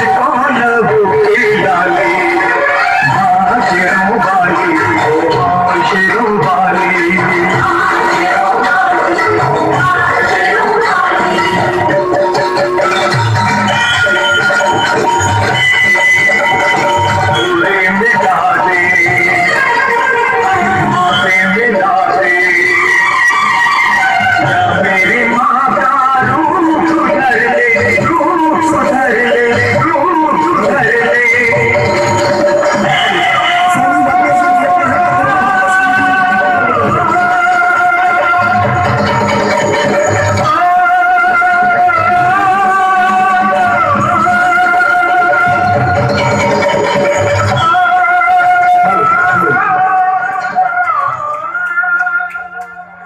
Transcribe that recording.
যে কোনো